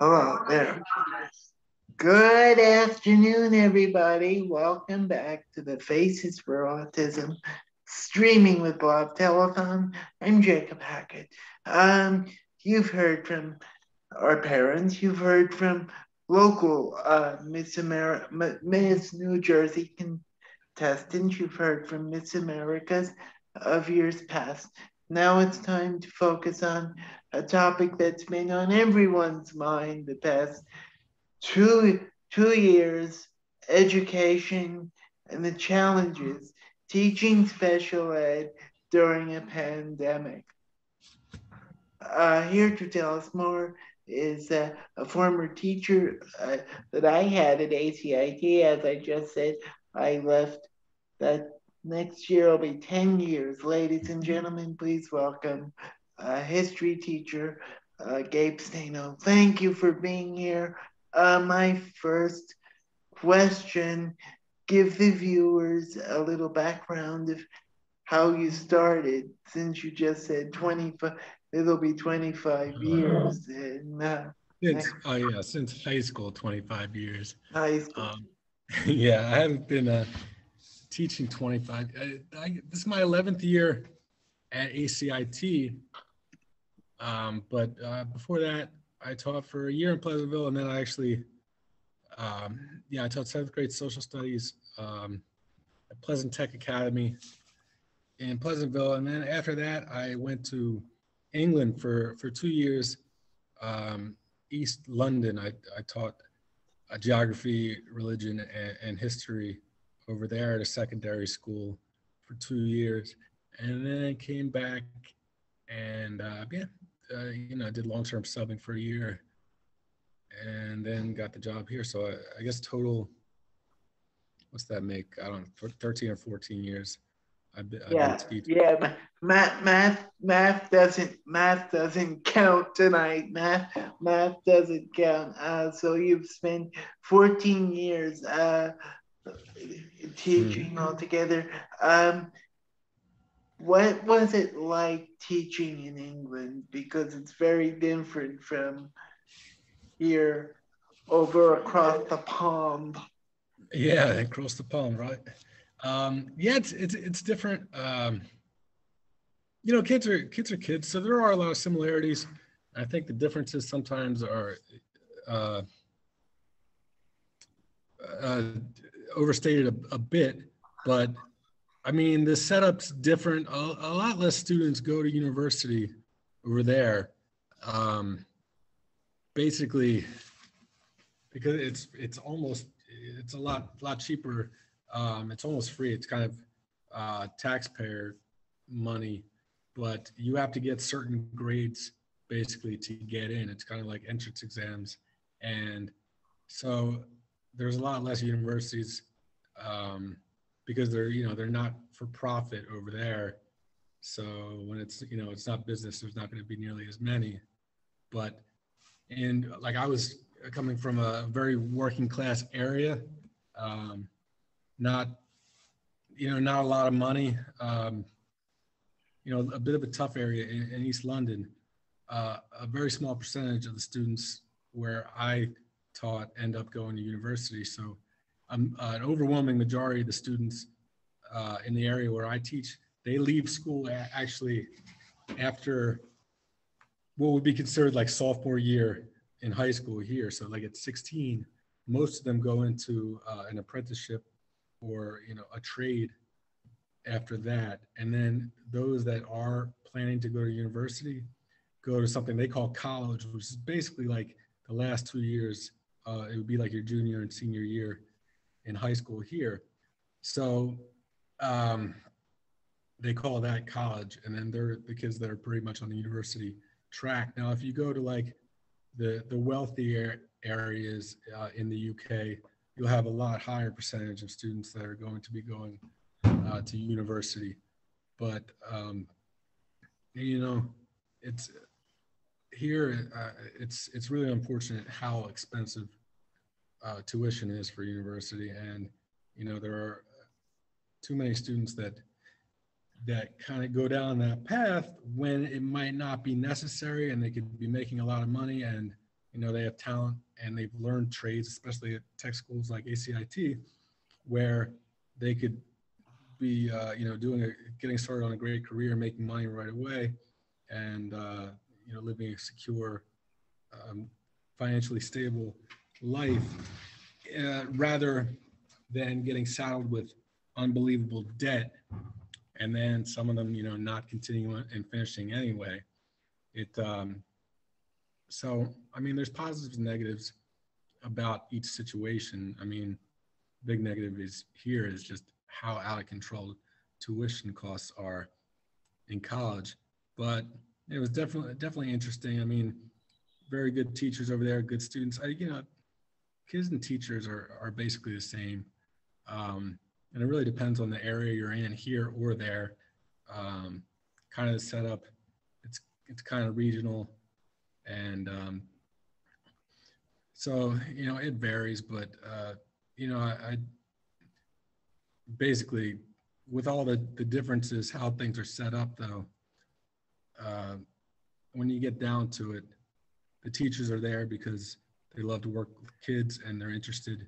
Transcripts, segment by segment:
Hello there. Good afternoon, everybody. Welcome back to the Faces for Autism streaming with Bob Telethon. I'm Jacob Hackett. Um, you've heard from our parents. You've heard from local uh, Miss America, Miss New Jersey contestants. You've heard from Miss Americas of years past. Now it's time to focus on a topic that's been on everyone's mind the past two, two years, education and the challenges teaching special ed during a pandemic. Uh, here to tell us more is uh, a former teacher uh, that I had at ACIT. As I just said, I left that next year will be 10 years. Ladies and gentlemen, please welcome a history teacher, uh, Gabe Staino. Thank you for being here. Uh, my first question give the viewers a little background of how you started, since you just said 25, it'll be 25 years. And, uh, since, oh yeah, since high school, 25 years. High school. Um, yeah, I haven't been uh, teaching 25. I, I, this is my 11th year at ACIT. Um, but uh, before that, I taught for a year in Pleasantville, and then I actually, um, yeah, I taught seventh grade social studies um, at Pleasant Tech Academy in Pleasantville, and then after that, I went to England for for two years. Um, East London, I, I taught uh, geography, religion, and, and history over there at a secondary school for two years, and then came back and uh, yeah, uh, you know, I did long-term subbing for a year, and then got the job here. So I, I guess total, what's that make? I don't know, 13 or 14 years. I've been, yeah, I've been yeah. Math, math, math doesn't, math doesn't count tonight. Math, math doesn't count. Uh, so you've spent 14 years uh, teaching mm. altogether. Um, what was it like teaching in England? Because it's very different from here over across the pond. Yeah, across the pond, right? Um, yeah, it's it's it's different. Um, you know, kids are kids are kids, so there are a lot of similarities. I think the differences sometimes are uh, uh, overstated a, a bit, but I mean, the setup's different. A, a, lot less students go to university over there. Um, basically, because it's it's almost it's a lot lot cheaper. Um, it's almost free. It's kind of uh, taxpayer money, but you have to get certain grades basically to get in. It's kind of like entrance exams, and so there's a lot less universities. Um, because they're you know they're not for profit over there so when it's you know it's not business there's not going to be nearly as many but and like i was coming from a very working class area um, not you know not a lot of money um, you know a bit of a tough area in, in east london uh, a very small percentage of the students where i taught end up going to university so um, uh, an overwhelming majority of the students uh, in the area where I teach, they leave school actually after what would be considered like sophomore year in high school here. So like at 16, most of them go into uh, an apprenticeship or you know a trade after that. And then those that are planning to go to university go to something they call college, which is basically like the last two years. Uh, it would be like your junior and senior year in high school here. So um, they call that college, and then they're the kids that are pretty much on the university track. Now, if you go to like the the wealthier areas uh, in the UK, you'll have a lot higher percentage of students that are going to be going uh, to university. But um, you know, it's here. Uh, it's it's really unfortunate how expensive uh, tuition is for university, and you know there are too many students that that kind of go down that path when it might not be necessary and they could be making a lot of money and you know, they have talent and they've learned trades, especially at tech schools like ACIT, where they could be, uh, you know, doing a, getting started on a great career, making money right away, and uh, you know, living a secure, um, financially stable life, uh, rather than getting saddled with unbelievable debt, and then some of them, you know, not continuing and finishing anyway. It um, so I mean, there's positives and negatives about each situation. I mean, big negative is here is just how out of control tuition costs are in college. But it was definitely definitely interesting. I mean, very good teachers over there, good students. I, you know, kids and teachers are are basically the same, um, and it really depends on the area you're in, here or there. Um, kind of the setup. It's it's kind of regional, and um, so you know it varies. But uh, you know, I, I basically with all the, the differences how things are set up though uh, when you get down to it the teachers are there because they love to work with kids and they're interested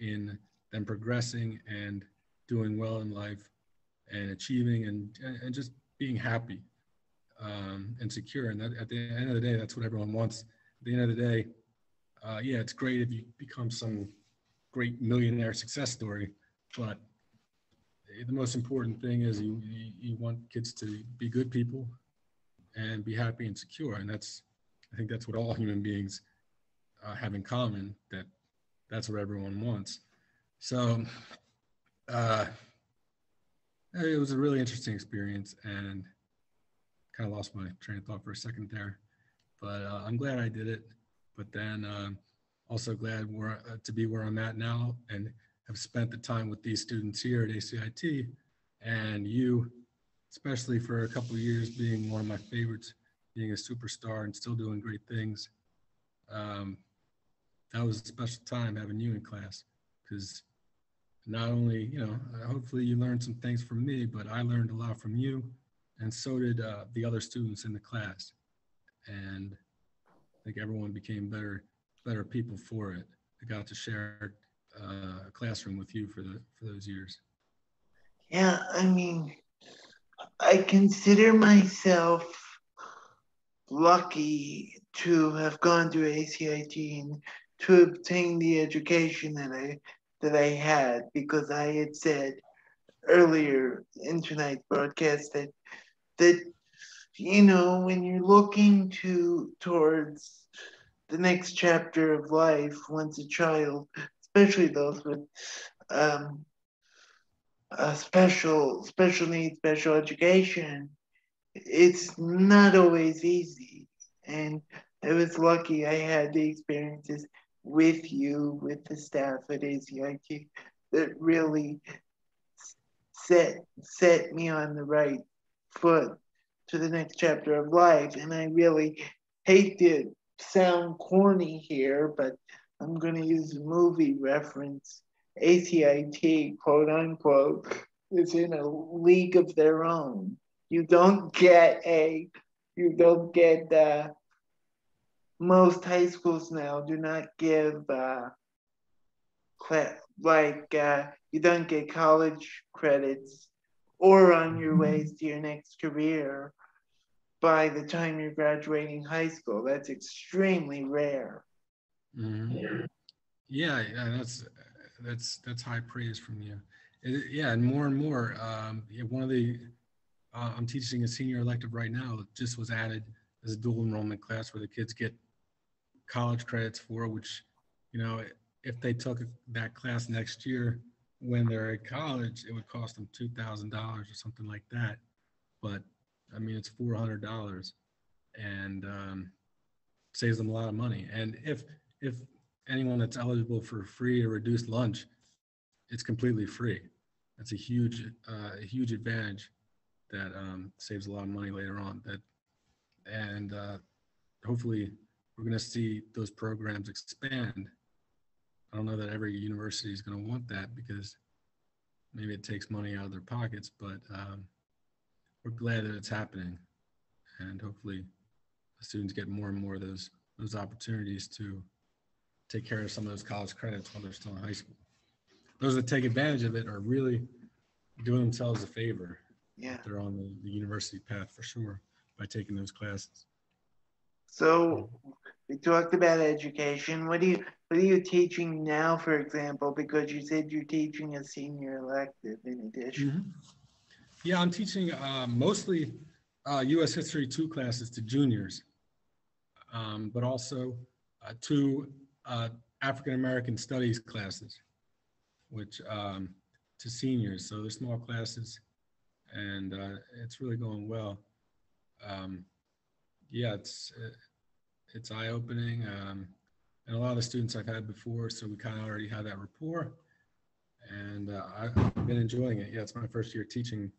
in them progressing and doing well in life and achieving and, and just being happy um, and secure. And that, at the end of the day that's what everyone wants. At the end of the day uh, yeah it's great if you become some great millionaire success story but the most important thing is you, you want kids to be good people and be happy and secure. And that's, I think that's what all human beings uh, have in common that that's what everyone wants. So uh, it was a really interesting experience and kind of lost my train of thought for a second there, but uh, I'm glad I did it. But then um, also glad uh, to be where I'm at now and have spent the time with these students here at ACIT and you, especially for a couple years being one of my favorites, being a superstar and still doing great things. Um, that was a special time having you in class because not only, you know, hopefully you learned some things from me, but I learned a lot from you and so did uh, the other students in the class. And I think everyone became better, better people for it. I got to share uh, a classroom with you for the for those years? Yeah, I mean, I consider myself lucky to have gone to ACIT and to obtain the education that I that I had because I had said earlier in tonight's broadcast that that you know when you're looking to towards the next chapter of life once a child especially those with um, special special needs, special education, it's not always easy. And I was lucky I had the experiences with you, with the staff at ACIT that really set set me on the right foot to the next chapter of life. And I really hate to sound corny here, but I'm going to use a movie reference. ACIT, quote unquote, is in a league of their own. You don't get a, you don't get, uh, most high schools now do not give, uh, like, uh, you don't get college credits or on your mm-hmm. ways to your next career by the time you're graduating high school. That's extremely rare. Mm-hmm. Yeah, yeah, that's that's that's high praise from you. It, yeah, and more and more. Um, one of the uh, I'm teaching a senior elective right now. Just was added as a dual enrollment class where the kids get college credits for, which you know, if they took that class next year when they're at college, it would cost them two thousand dollars or something like that. But I mean, it's four hundred dollars, and um, saves them a lot of money. And if if anyone that's eligible for free or reduced lunch, it's completely free. That's a huge, uh, a huge advantage that um, saves a lot of money later on. That and uh, hopefully we're going to see those programs expand. I don't know that every university is going to want that because maybe it takes money out of their pockets, but um, we're glad that it's happening, and hopefully students get more and more of those those opportunities to take care of some of those college credits while they're still in high school. Those that take advantage of it are really doing themselves a favor. Yeah. They're on the, the university path for sure by taking those classes. So we talked about education. What do you what are you teaching now, for example? Because you said you're teaching a senior elective in addition. Mhm. Yeah, I'm teaching uh, mostly uh, U.S. History two classes to juniors, um, but also uh, two uh, African American Studies classes, which um, to seniors. So they're small classes, and uh, it's really going well. Um, yeah, it's uh, it's eye opening, um, and a lot of the students I've had before, so we kind of already have that rapport, and uh, I've been enjoying it. Yeah, it's my first year teaching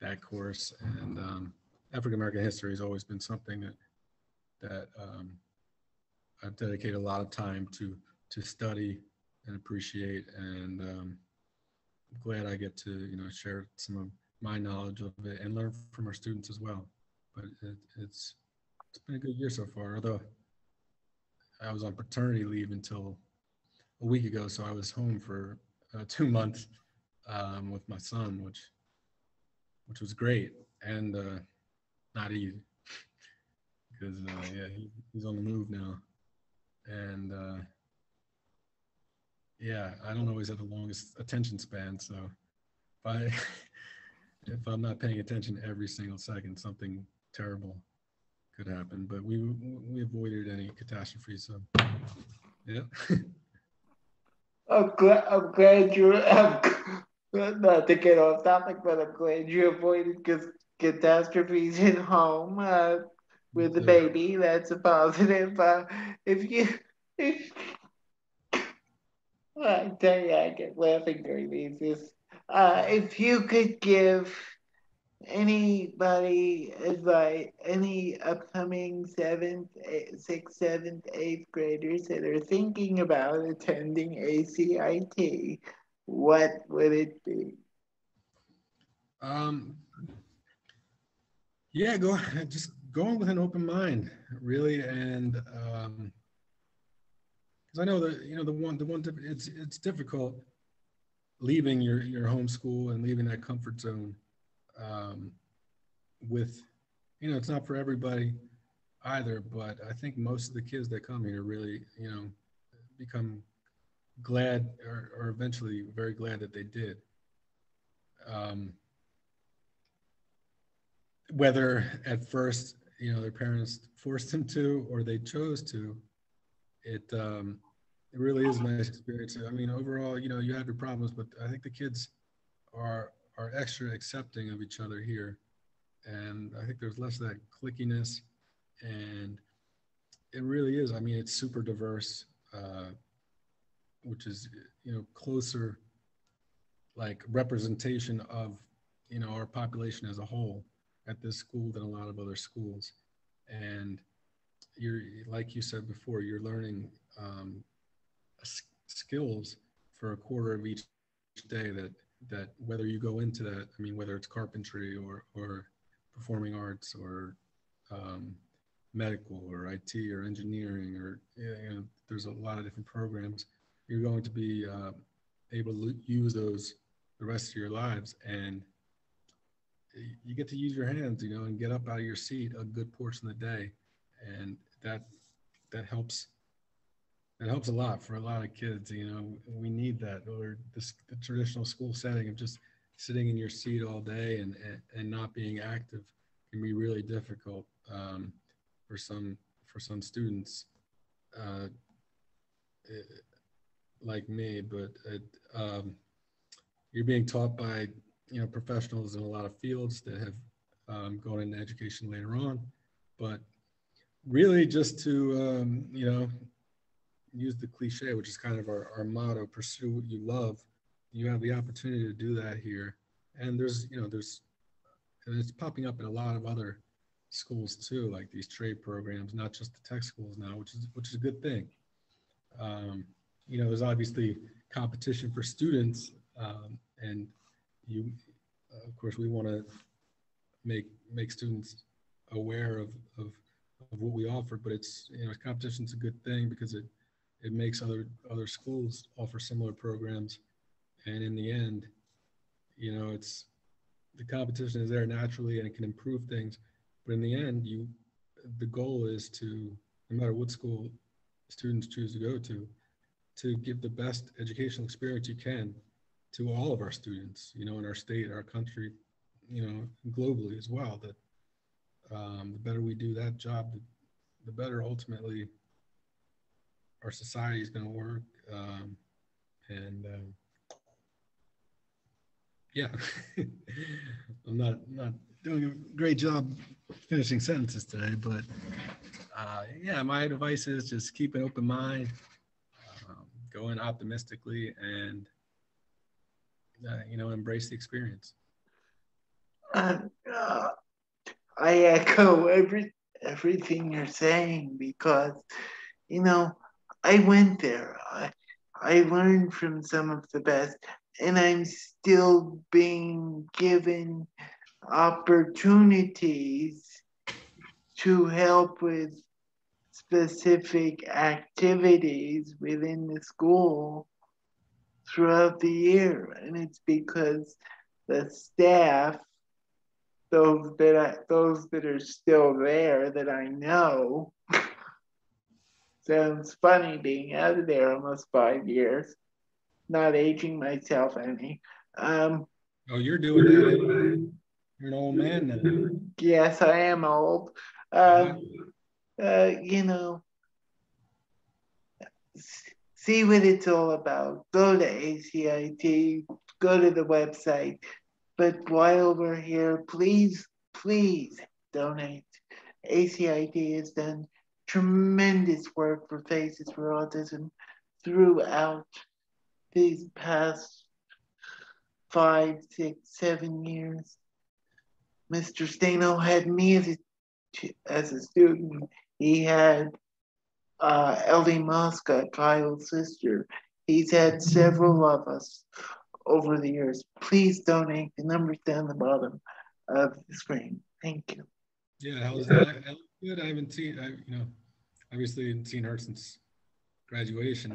that course, and um, African American history has always been something that that um, I've dedicated a lot of time to to study and appreciate, and um, I'm glad I get to you know share some of my knowledge of it and learn from our students as well. But it, it's it's been a good year so far. Although I was on paternity leave until a week ago, so I was home for uh, two months um, with my son, which which was great and uh, not easy because uh, yeah, he, he's on the move now, and uh, yeah, I don't always have the longest attention span, so if I if I'm not paying attention every single second, something terrible could happen. But we we avoided any catastrophe, so yeah. I'm glad, I'm glad you I'm, not to get off topic, but I'm glad you avoided catastrophes at home uh, with the baby. That's a positive. Uh, if you, if, I tell you, I get laughing during these. Uh, if you could give anybody advice, any upcoming seventh, eighth, sixth, seventh, eighth graders that are thinking about attending ACIT, what would it be? Um, yeah, go just going with an open mind, really, and because I know that you know the one the one it's it's difficult leaving your your home school and leaving that comfort zone um, with you know it's not for everybody either, but I think most of the kids that come here really you know become glad or, or eventually very glad that they did. Um, whether at first you know their parents forced them to or they chose to it um it really is a nice experience. I mean overall you know you have your problems but i think the kids are are extra accepting of each other here. And i think there's less of that clickiness. And it really is. I mean it's super diverse uh which is you know closer like representation of you know our population as a whole at this school than a lot of other schools. And you're, like you said before, you're learning um, skills for a quarter of each day that, that whether you go into that, I mean, whether it's carpentry or, or performing arts or um, medical or IT or engineering or, you know, there's a lot of different programs. You're going to be uh, able to use those the rest of your lives. And you get to use your hands, you know, and get up out of your seat a good portion of the day, and that that helps. That helps a lot for a lot of kids. You know, we need that. Or this the traditional school setting of just sitting in your seat all day and and, and not being active can be really difficult um, for some for some students. Uh, it, like me, but it, um, you're being taught by you know professionals in a lot of fields that have um, gone into education later on but really just to um, you know use the cliche which is kind of our, our motto pursue what you love. You have the opportunity to do that here. And there's you know there's and it's popping up in a lot of other schools too like these trade programs not just the tech schools now which is which is a good thing. Um, you know there's obviously competition for students um, and you of course we want to make make students aware of, of of what we offer. But it's you know competition's a good thing because it it makes other other schools offer similar programs, and in the end, you know it's the competition is there naturally and it can improve things. But in the end, you the goal is to no matter what school students choose to go to, to give the best educational experience you can to all of our students, you know, in our state, our country, you know, globally as well. That um, the better we do that job, the, better ultimately our society is going to work. Um, and um, yeah, I'm not not doing a great job finishing sentences today, but uh, yeah, my advice is just keep an open mind, um, go in optimistically, and uh, you know, embrace the experience. Uh, uh, I echo every everything you're saying because, you know, I went there. I I learned from some of the best, and I'm still being given opportunities to help with specific activities within the school throughout the year. And it's because the staff, those that I, those that are still there that I know, sounds funny being out of there almost five years, not aging myself any. Um, oh, you're doing that. You're an old man now. Yes, I am old. Uh, uh, you know, see what it's all about. Go to ACIT, go to the website. But while we're here, please, please donate. ACIT has done tremendous work for Faces for Autism throughout these past five, six, seven years. Mr. Staino had me as a, as a student. He had uh, Ellie Mosca, Kyle's sister. He's had several of us over the years. Please donate. The number's down the bottom of the screen. Thank you. Yeah, how's that? Good. I haven't seen. I you know, obviously haven't seen her since graduation.